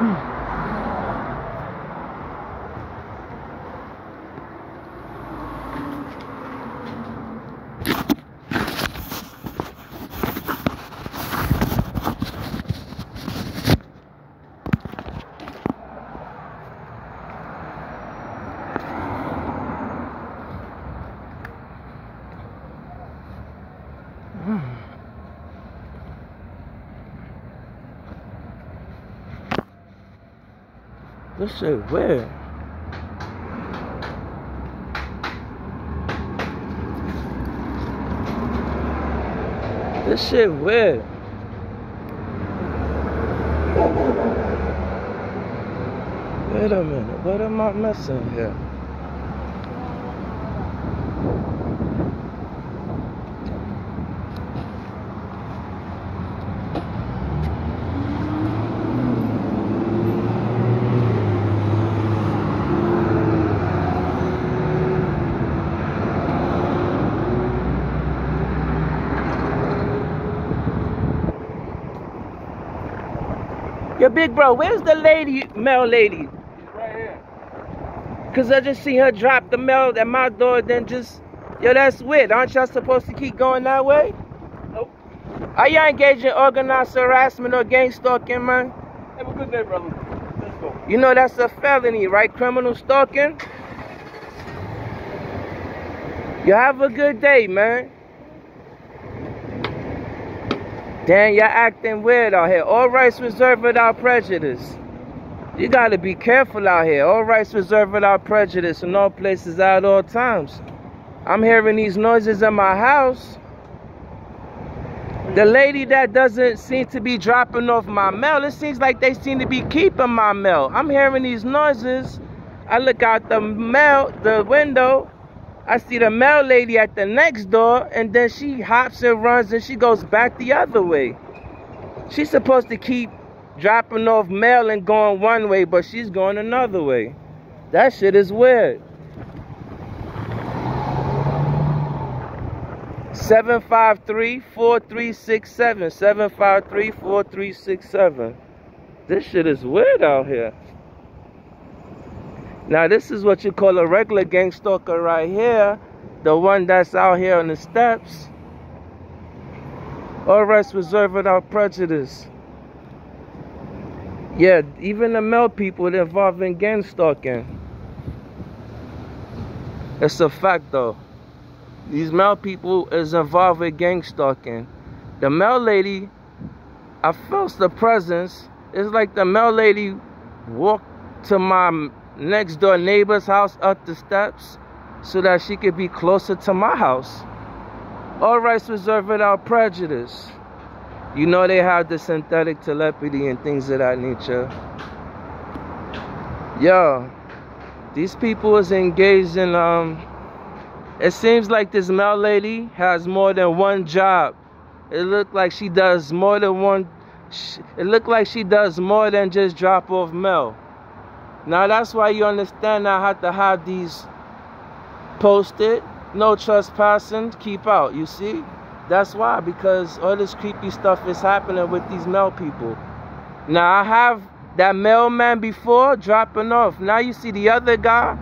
Mm. This shit weird. This shit weird. Wait a minute, what am I missing here? Yo, big bro, where's the lady, mail lady? Right here. Cause I just see her drop the mail at my door, then just, yo, that's weird. Aren't y'all supposed to keep going that way? Nope. Are y'all engaged in organized harassment or gang stalking, man? Have a good day, brother. Let's go. You know that's a felony, right? Criminal stalking. You have a good day, man. Damn, y'all acting weird out here. All rights reserved without prejudice. You gotta be careful out here. All rights reserved without prejudice in all places at all times. I'm hearing these noises in my house. The lady that doesn't seem to be dropping off my mail, it seems like they seem to be keeping my mail. I'm hearing these noises. I look out the mail, the window. I see the mail lady at the next door, and then she hops and runs and she goes back the other way. She's supposed to keep dropping off mail and going one way, but she's going another way. That shit is weird. 753-4367. 753-4367. This shit is weird out here. Now this is what you call a regular gang stalker right here. The one that's out here on the steps. All rights reserved without prejudice. Yeah, even the mail people involved in gang stalking. It's a fact though. These mail people is involved with gang stalking. The mail lady, I felt the presence. It's like the mail lady walked to my next door neighbor's house up the steps so that she could be closer to my house. All rights reserved without prejudice. You know they have the synthetic telepathy and things of that nature. Yo, these people is engaged in um it seems like this mail lady has more than one job. It looked like she does more than one it looked like she does more than just drop off mail. Now that's why you understand I have to have these posted. No trespassing, keep out, you see? That's why, because all this creepy stuff is happening with these mail people. Now I have that mailman before dropping off. Now you see the other guy,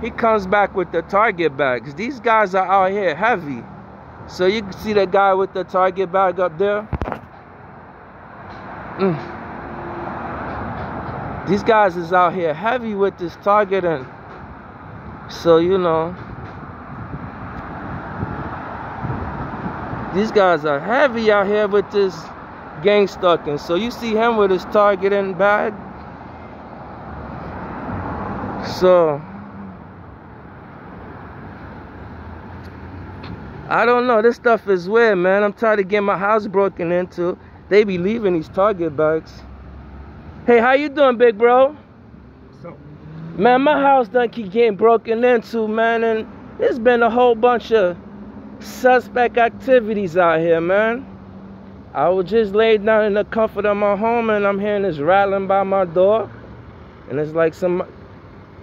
he comes back with the Target bags. These guys are out here heavy. So you can see the guy with the Target bag up there. Mm. These guys is out here heavy with this targeting. so you know these guys are heavy out here with this gang stalking. So you see him with his targeting bag. So I don't know. This stuff is weird, man. I'm tired of getting my house broken into. They be leaving these Target bags. Hey, how you doing, big bro? So, Man, my house done keep getting broken into, man, and there's been a whole bunch of suspect activities out here, man. I was just laid down in the comfort of my home and I'm hearing this rattling by my door. And it's like some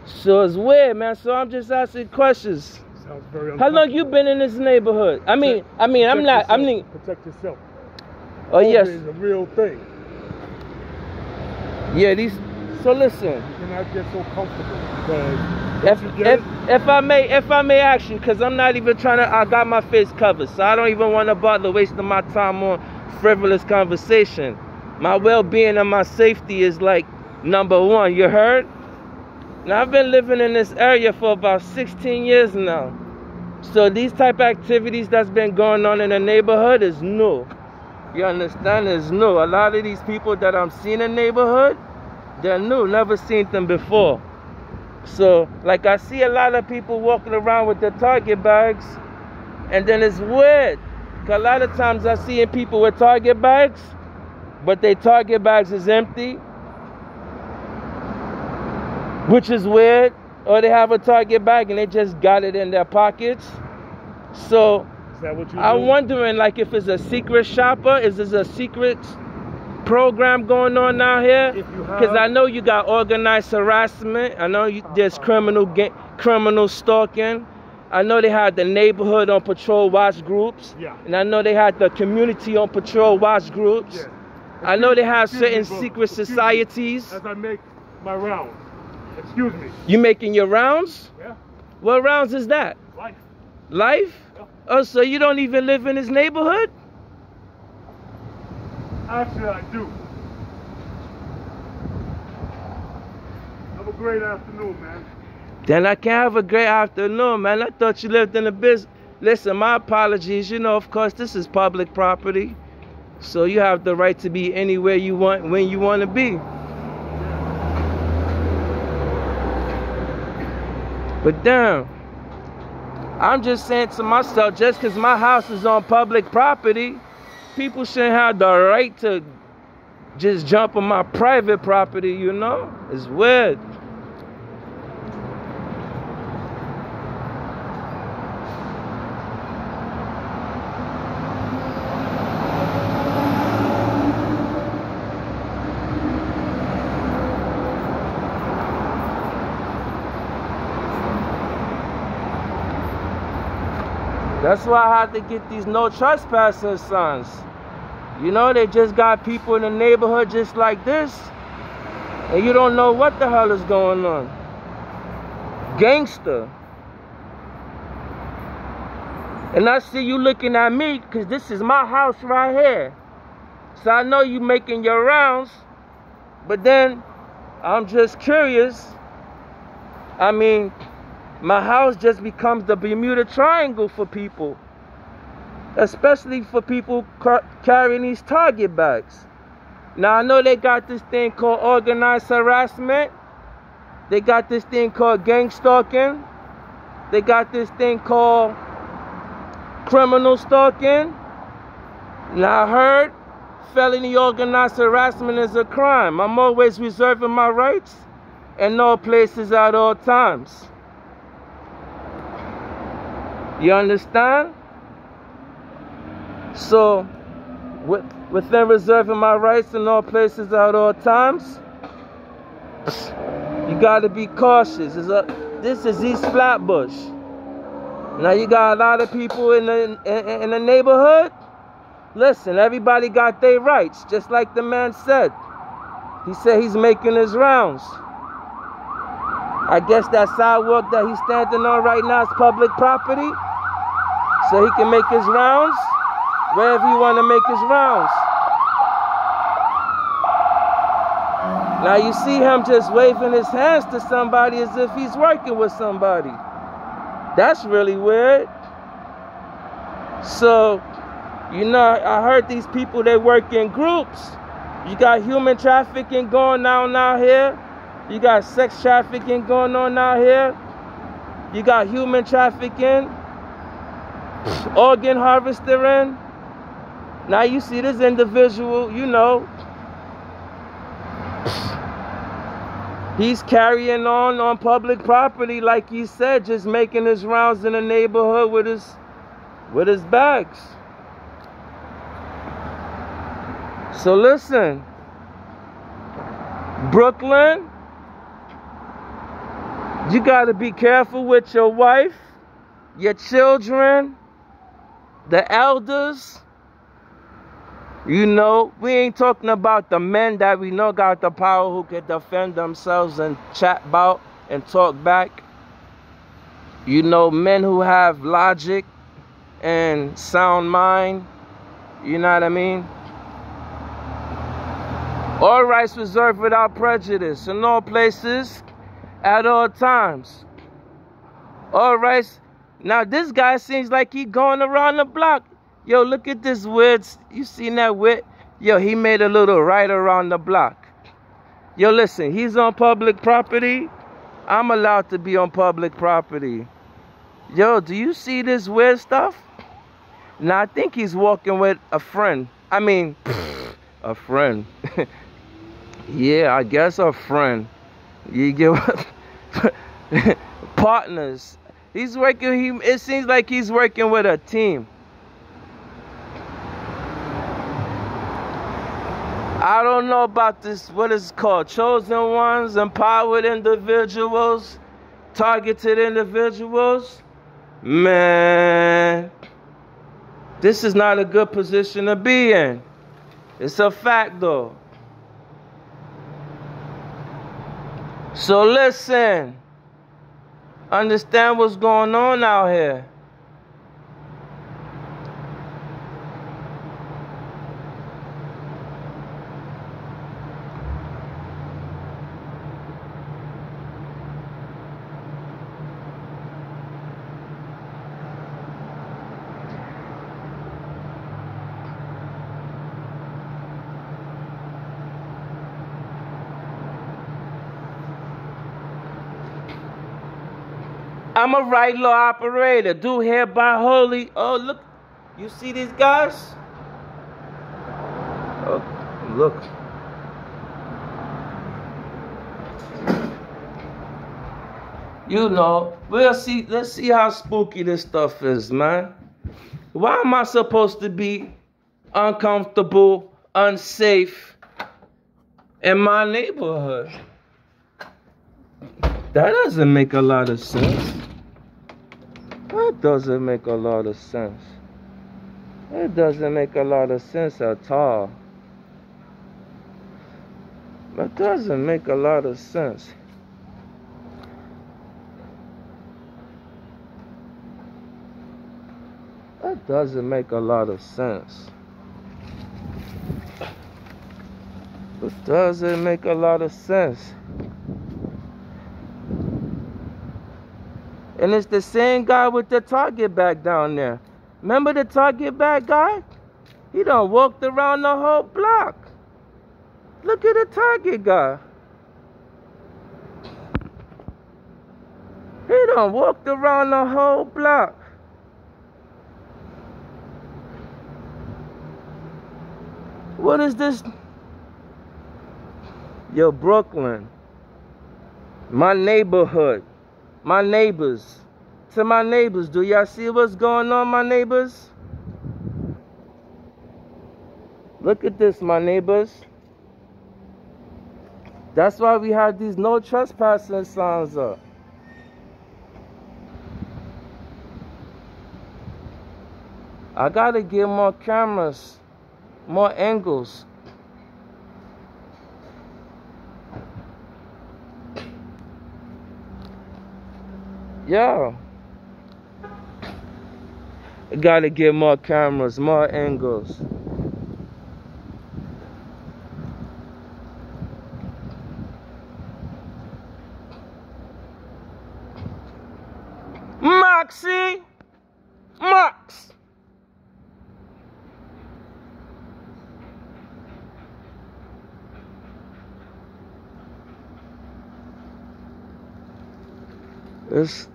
so it's weird, man. So I'm just asking questions. sounds very How long you been in this neighborhood? I mean, I mean, I'm not. I mean, Protect yourself. oh yes, It's a real thing. Yeah. These. So listen, You cannot get so comfortable because if once you get if if I may if I may ask you, because I'm not even trying to. I got my face covered, so I don't even want to bother wasting my time on frivolous conversation. My well-being and my safety is like number one. You heard? Now I've been living in this area for about 16 years now. So these type of activities that's been going on in the neighborhood is new. You understand? It's new. A lot of these people that I'm seeing in the neighborhood, They're new, never seen them before. So, like I see a lot of people walking around with their Target bags, and then it's weird. Cause a lot of times I see people with Target bags, but their Target bags is empty, which is weird. Or they have a Target bag and they just got it in their pockets. So Is that what you I'm do? wondering, like, if it's a secret shopper, is this a secret program going on out here? If you Because I know you got organized harassment. I know you, there's uh-huh. criminal ga- criminal stalking. I know they had the neighborhood on patrol watch groups. Yeah. And I know they had the community on patrol watch groups. Yeah. I know they have me, certain brother. secret Excuse me. societies. As I make my rounds. Excuse me. You making your rounds? Yeah. What rounds is that? Life. Life? Oh, so you don't even live in this neighborhood? Actually, I do. Have a great afternoon, man. Then I can't have a great afternoon, man. I thought you lived in the business. Listen, my apologies. You know, of course, this is public property. So you have the right to be anywhere you want when you want to be. But damn, I'm just saying to myself, just because my house is on public property, people shouldn't have the right to just jump on my private property, you know? It's weird. That's why I had to get these no trespassing signs. You know, they just got people in the neighborhood just like this, and you don't know what the hell is going on. Gangster. And I see you looking at me because this is my house right here. So I know you making your rounds, but then I'm just curious. I mean, my house just becomes the Bermuda Triangle for people, especially for people car- carrying these Target bags. Now, I know they got this thing called organized harassment, they got this thing called gang stalking, they got this thing called criminal stalking. Now, I heard felony organized harassment is a crime. I'm always reserving my rights in all places at all times. You understand? So, with, within reserving my rights in all places at all times, you got to be cautious. A, this is East Flatbush. Now you got a lot of people in the in, in the neighborhood. Listen, everybody got their rights, just like the man said. He said he's making his rounds. I guess that sidewalk that he's standing on right now is public property. So he can make his rounds wherever he want to make his rounds. Now you see him just waving his hands to somebody as if he's working with somebody. That's really weird. So, you know, I heard these people they work in groups. You got human trafficking going on out here. You got sex trafficking going on out here. You got human trafficking, organ harvester in. Now you see this individual, you know, he's carrying on on public property like he said, just making his rounds in the neighborhood with his with his bags. So listen, Brooklyn, you got to be careful with your wife, your children, the elders. You know, we ain't talking about the men that we know got the power who can defend themselves and chat about and talk back. You know, men who have logic and sound mind. You know what I mean? All rights reserved without prejudice in all places at all times. All rights. Now this guy seems like he going around the block. Yo, look at this weird. You seen that weird? Yo, he made a little right around the block. Yo, listen, he's on public property. I'm allowed to be on public property. Yo, do you see this weird stuff? Now, I think he's walking with a friend. I mean, a friend. yeah, I guess a friend. You get what? Partners. He's working, he, it seems like he's working with a team. I don't know about this, what is called? Chosen ones, empowered individuals, targeted individuals. Man, this is not a good position to be in. It's a fact though. So listen, understand what's going on out here. I'm a right law operator. Do hereby holy. Oh, look. You see these guys? Oh, look. You know, we'll see. Let's see how spooky this stuff is, man. Why am I supposed to be uncomfortable, unsafe in my neighborhood? That doesn't make a lot of sense. That doesn't make a lot of sense. It doesn't make a lot of sense at all. That doesn't make a lot of sense. That doesn't make a lot of sense. It doesn't make a lot of sense. And it's the same guy with the Target bag down there. Remember the Target bag guy? He done walked around the whole block. Look at the Target guy. He done walked around the whole block. What is this? Yo, Brooklyn. My neighborhood my neighbors. To my neighbors, do y'all see what's going on, my neighbors? Look at this, my neighbors. That's why we have these no trespassing signs up. I gotta get more cameras, more angles. Yeah. Gotta get more cameras, more angles. Moxie! Mox! It's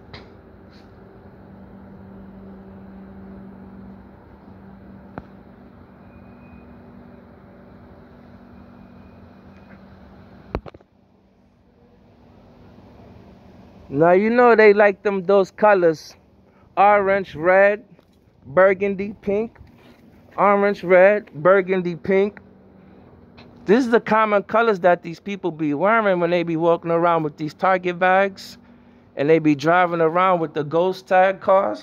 Now you know they like them those colors. Orange, red, burgundy, pink. Orange, red, burgundy, pink. This is the common colors that these people be wearing when they be walking around with these Target bags and they be driving around with the ghost tag cars.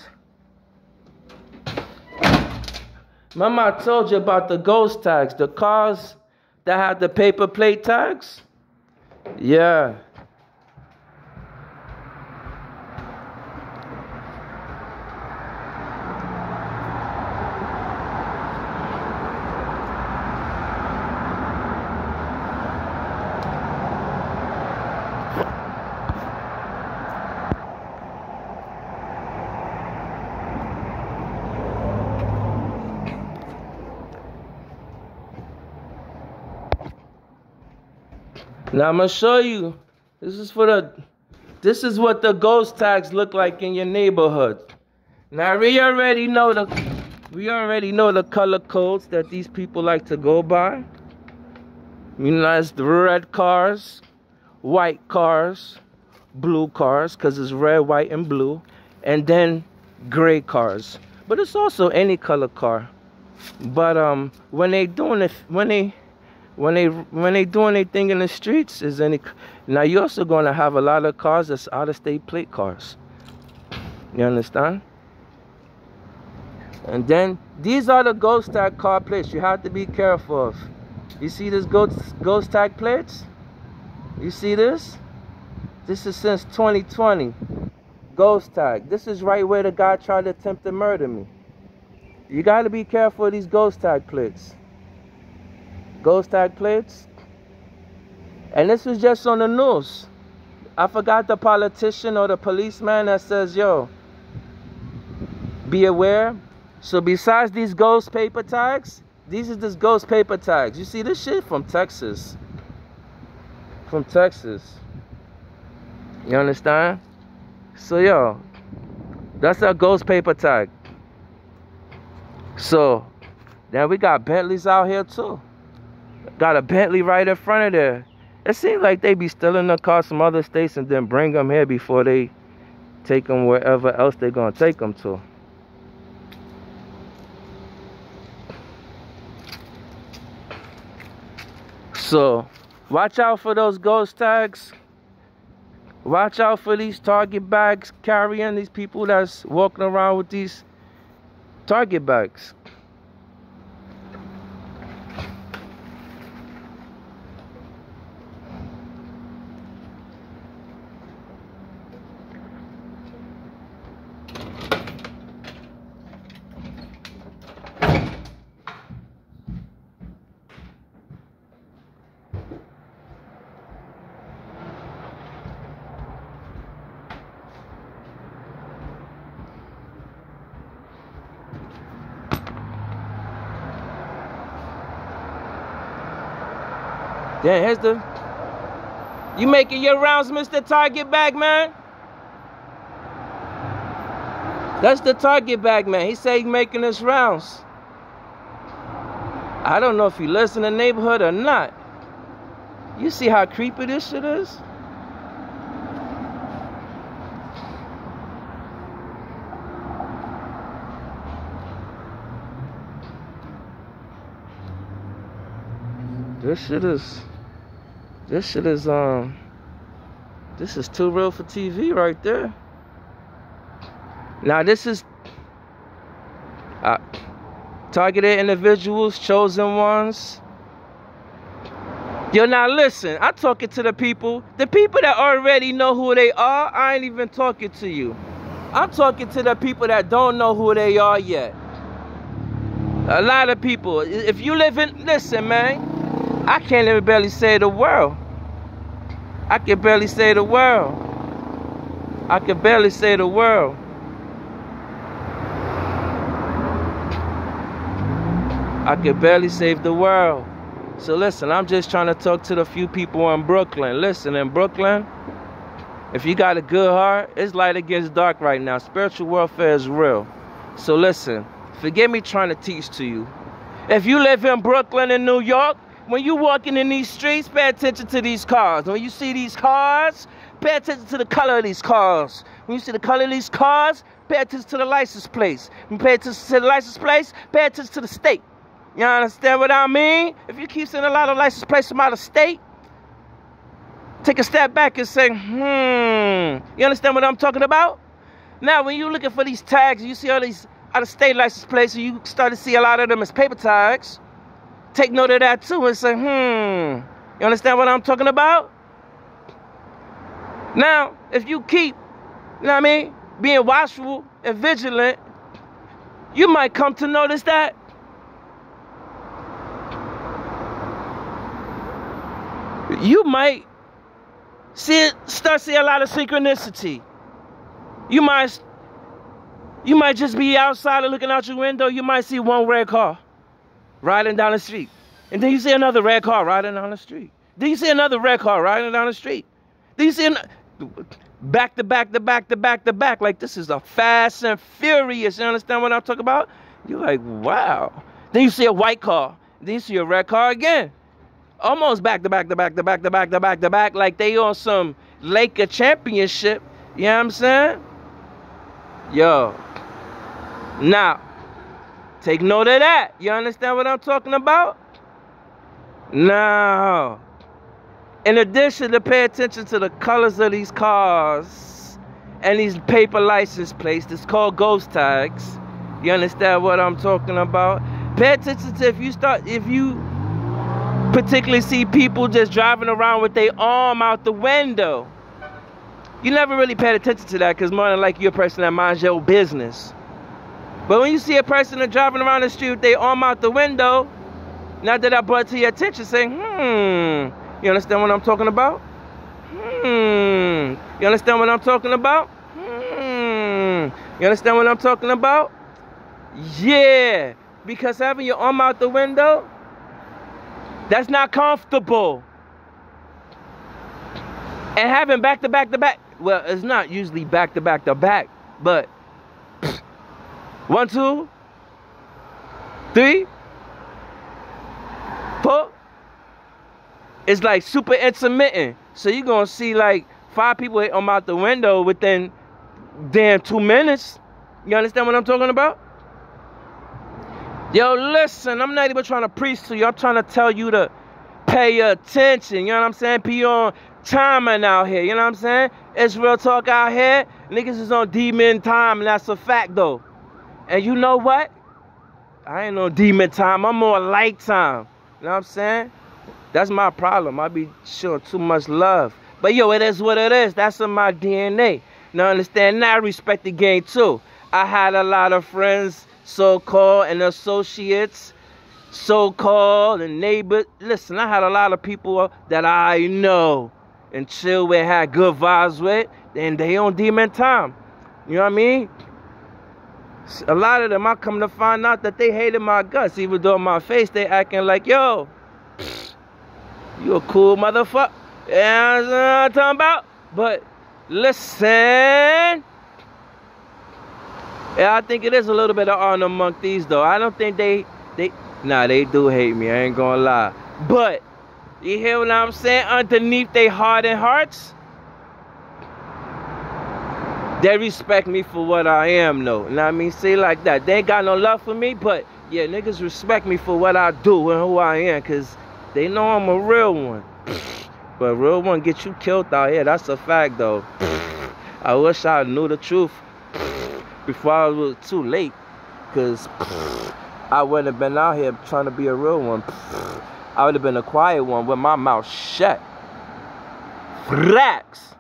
I told you about the ghost tags, the cars that had the paper plate tags? Yeah. Now I'm gonna show you. This is for the. This is what the ghost tags look like in your neighborhood. Now we already know the. We already know the color codes that these people like to go by. You know, that's the red cars, white cars, blue cars, because it's red, white, and blue, and then gray cars. But it's also any color car. But um, when they doing it, when they when they when they doing anything in the streets is any now you're also going to have a lot of cars that's out of state plate cars. You understand? And then these are the ghost tag car plates you have to be careful of. You see this ghost ghost tag plates? You see this? This is since 2020 ghost tag. This is right where the guy tried to attempt to murder me. You got to be careful of these ghost tag plates ghost tag plates. And this was just on the news. I forgot the politician or the policeman that says, yo, be aware. So besides these ghost paper tags, these are just ghost paper tags. You see this shit from Texas. From Texas. You understand? So yo, that's a ghost paper tag. So then we got Bentleys out here too. Got a Bentley right in front of there. It seems like they be stealing the cars from other states and then bring them here before they take them wherever else they're going to take them to. So, watch out for those ghost tags. Watch out for these Target bags carrying these people that's walking around with these Target bags. Then here's the. You making your rounds, Mr. Target Bag Man? That's the Target Bag Man. He say he making his rounds. I don't know if he lives in the neighborhood or not. You see how creepy this shit is? This shit is this shit is um this is too real for TV right there. Now this is uh, targeted individuals, chosen ones. Yo, now listen, I'm talking to the people, the people that already know who they are. I ain't even talking to you. I'm talking to the people that don't know who they are yet. A lot of people. If you live in, listen, man. I can't even barely say the world. I can barely say the world. I can barely say the world. I can barely save the world. So listen, I'm just trying to talk to the few people in Brooklyn. Listen, in Brooklyn, if you got a good heart, it's light against dark right now. Spiritual warfare is real. So listen, forget me trying to teach to you. If you live in Brooklyn and New York, when you walking in these streets, pay attention to these cars. When you see these cars, pay attention to the color of these cars. When you see the color of these cars, pay attention to the license plates. When you pay attention to the license plates, pay attention to the state. You understand what I mean? If you keep seeing a lot of license plates from out of state, take a step back and say, hmm, you understand what I'm talking about? Now, when you're looking for these tags, you see all these out of state license plates, and you start to see a lot of them as paper tags take note of that too and say, hmm, you understand what I'm talking about? Now, if you keep, you know what I mean, being watchful and vigilant, you might come to notice that you might see start see a lot of synchronicity. You might you might just be outside and looking out your window, you might see one red car riding down the street. And then you see another red car riding down the street. Then you see another red car riding down the street. Then you see back to back to back to back to back. Like this is a fast and furious. You understand what I'm talking about? You're like, wow. Then you see a white car. Then you see a red car again. Almost back to back to back to back to back to back to back. Like they on some Laker championship. You know what I'm saying? Yo. Now, take note of that. You understand what I'm talking about? Now, in addition to pay attention to the colors of these cars and these paper license plates, it's called ghost tags. You understand what I'm talking about? Pay attention to if you start if you particularly see people just driving around with their arm out the window. You never really paid attention to that because more than like you're a person that minds your business. But when you see a person driving around the street they arm out the window, now that I brought to your attention, saying, hmm, you understand what I'm talking about? Hmm. You understand what I'm talking about? Hmm. You understand what I'm talking about? Yeah. Because having your arm out the window, that's not comfortable. And having back to back to back, well, it's not usually back to back to back, but one, two, three, four, it's like super intermittent. So you're gonna see like five people hit them out the window within damn two minutes. You understand what I'm talking about? Yo, listen, I'm not even trying to preach to you. I'm trying to tell you to pay attention. You know what I'm saying? Be on timing out here. You know what I'm saying? It's real talk out here. Niggas is on demon time, and that's a fact though. And you know what? I ain't no demon time. I'm on light time. You know what I'm saying? That's my problem. I be showing too much love. But yo, it is what it is. That's in my DNA. Now understand now I respect the game too. I had a lot of friends, so-called, and associates, so-called, and neighbors. Listen, I had a lot of people that I know and chill with, had good vibes with, and they on demon time. You know what I mean? A lot of them, I come to find out that they hated my guts, even though my face they acting like, yo, you a cool motherfucker. Yeah, you know I'm talking about? But listen. Yeah, I think it is a little bit of honor among these though. I don't think they they nah they do hate me, I ain't gonna lie. But you hear what I'm saying? Underneath they hardened hearts, they respect me for what I am though. You know what I mean? Say like that. They ain't got no love for me, but yeah, niggas respect me for what I do and who I am, cause they know I'm a real one. But real one get you killed out here. That's a fact though. I wish I knew the truth before I was too late. Cause I wouldn't have been out here trying to be a real one. I would have been a quiet one with my mouth shut. Racks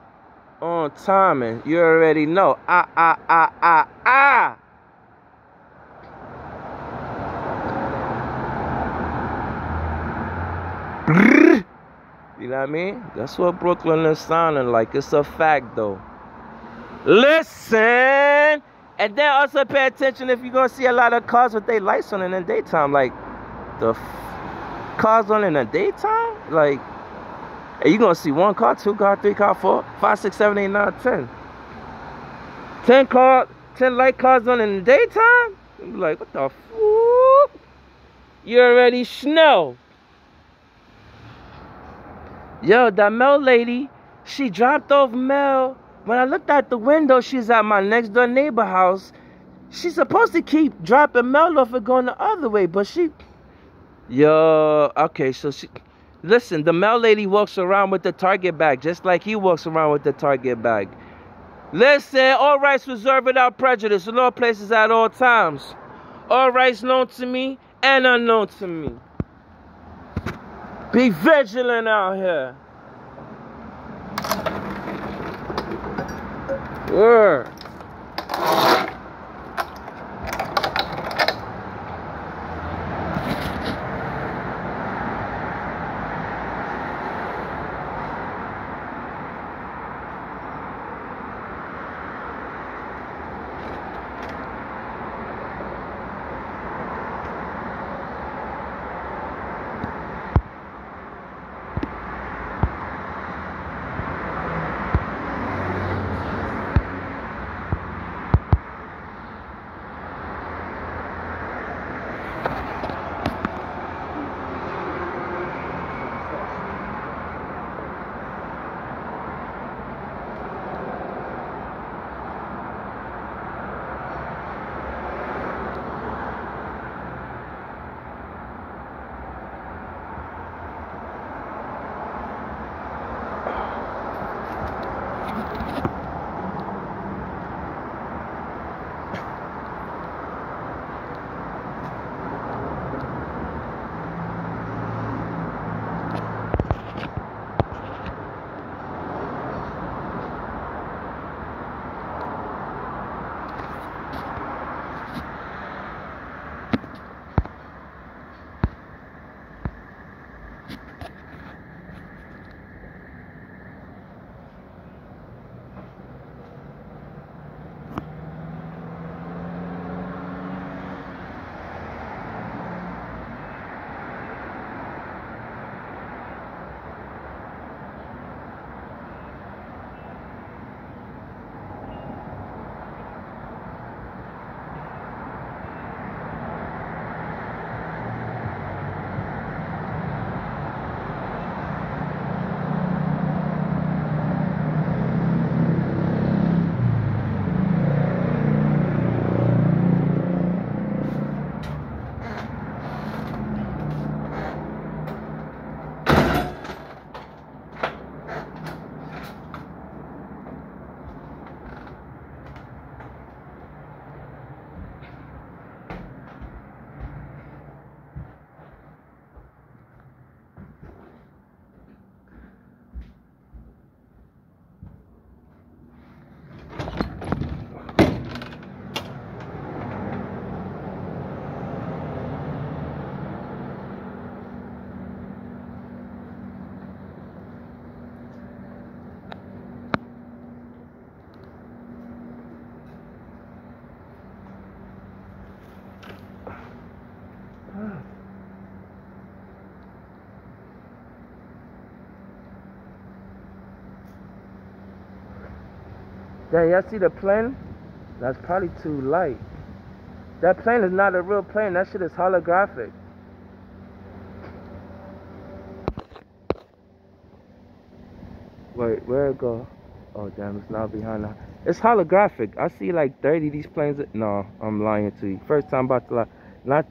on timing. You already know. Ah ah ah ah ah. You know what I mean? That's what Brooklyn is sounding like. It's a fact, though. Listen! And then also pay attention if you're going to see a lot of cars with their lights on in the daytime. Like, the f- cars on in the daytime? Like, are you going to see one car, two car, three car, four, five, six, seven, eight, nine, ten. Ten car, ten light cars on in the daytime? Be like, what the fuck? You already know. Yo, that Mel lady, she dropped off Mel. When I looked out the window, she's at my next door neighbor house. She's supposed to keep dropping Mel off and going the other way, but she. Yo, okay, so she. Listen, the Mel lady walks around with the Target bag, just like he walks around with the Target bag. Listen, all rights reserved without prejudice in all places at all times. All rights known to me and unknown to me. Be vigilant out here. Yeah. Dang, y'all see the plane? That's probably too light. That plane is not a real plane. That shit is holographic. Wait, where it go? Oh damn, it's not behind that. It's holographic. I see like 30 these planes. No, I'm lying to you. First time about to lie. Not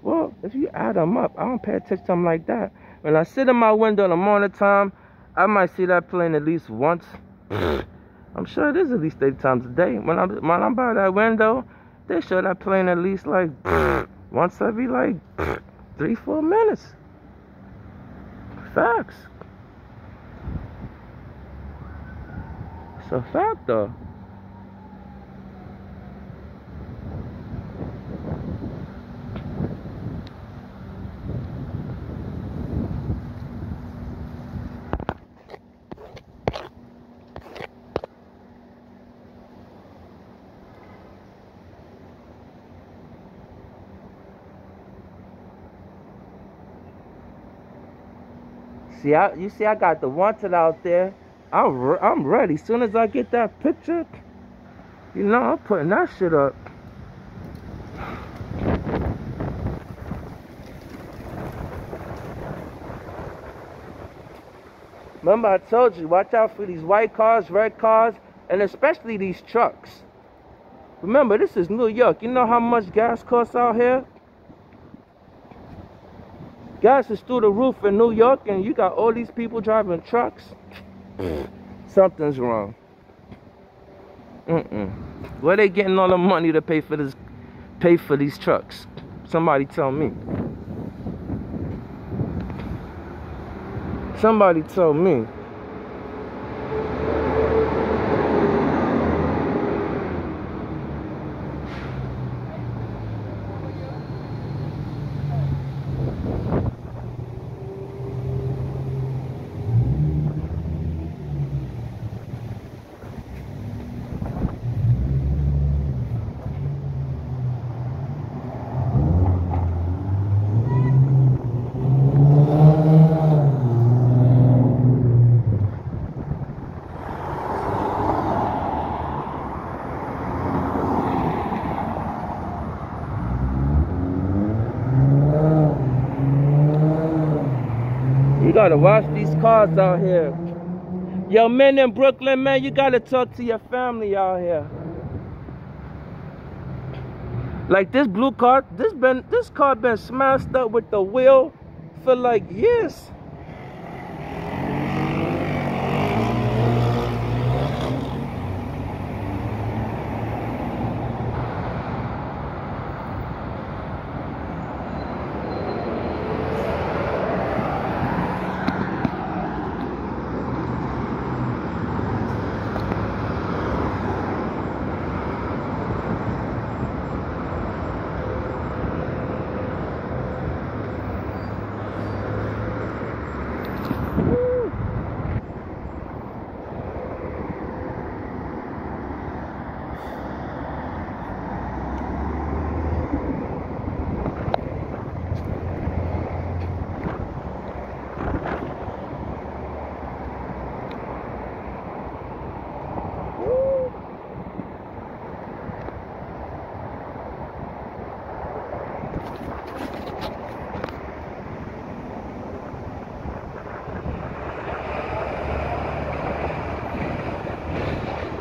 well, if you add them up, I don't pay attention to them like that. When I sit in my window in the morning time, I might see that plane at least once. I'm sure it is at least eight times a day. When I'm when I'm by that window, they show that plane at least like once every like three, four minutes. Facts. It's a fact though. See, I, you see, I got the wanted out there. I'm, re I'm ready. As soon as I get that picture, you know, I'm putting that shit up. Remember I told you, watch out for these white cars, red cars, and especially these trucks. Remember, this is New York. You know how much gas costs out here? Gas is through the roof in New York and you got all these people driving trucks. Mm. Something's wrong. Mm-mm. Where they getting all the money to pay for this pay for these trucks? Somebody tell me. Somebody tell me. You gotta watch these cars out here. Yo, men in Brooklyn, man, you gotta talk to your family out here. Like this blue car, this been this car been smashed up with the wheel for like years.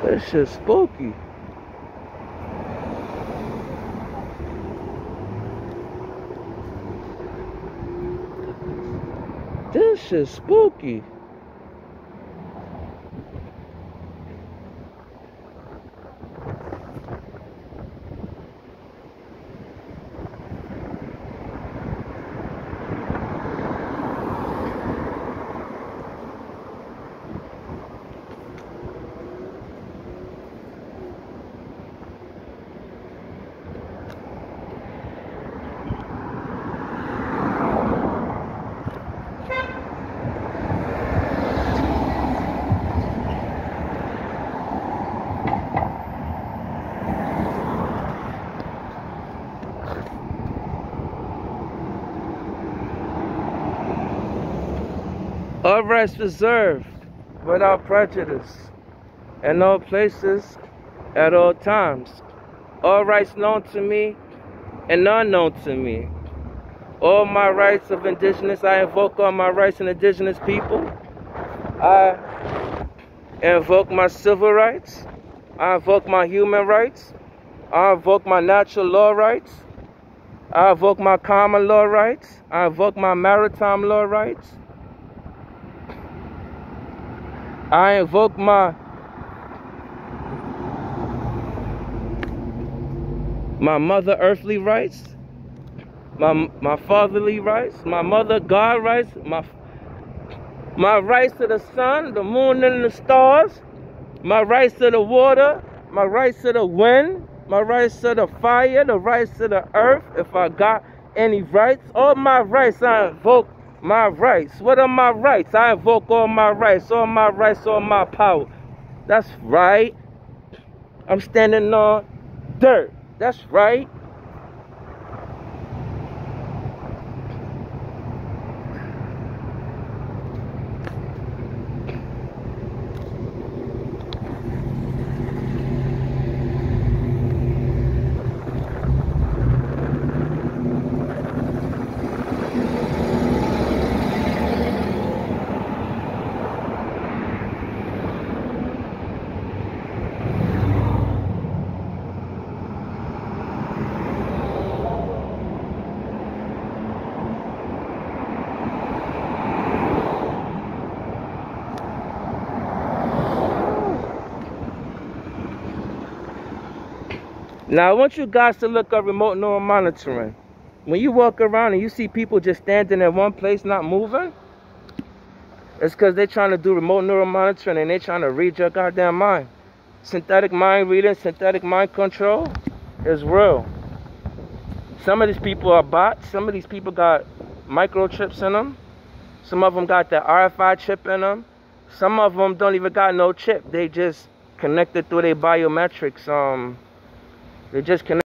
That shit's spooky. This is spooky. All rights reserved without prejudice. in all places at all times. All rights known to me and unknown to me. All my rights of indigenous, I invoke all my rights of indigenous people. I invoke my civil rights. I invoke my human rights. I invoke my natural law rights. I invoke my common law rights. I invoke my maritime law rights. I invoke my my mother earthly rights, my my fatherly rights, my mother God rights, my my rights to the sun, the moon, and the stars, my rights to the water, my rights to the wind, my rights to the fire, the rights to the earth. If I got any rights, all my rights, I invoke my rights. What are my rights? I invoke all my rights, all my rights, all my power. That's right. I'm standing on dirt. That's right. Now, I want you guys to look up remote neural monitoring. When you walk around and you see people just standing in one place not moving, it's because they're trying to do remote neural monitoring and they're trying to read your goddamn mind. Synthetic mind reading, synthetic mind control is real. Some of these people are bots. Some of these people got microchips in them. Some of them got the RFI chip in them. Some of them don't even got no chip. They just connected through their biometrics. Um, they just connect.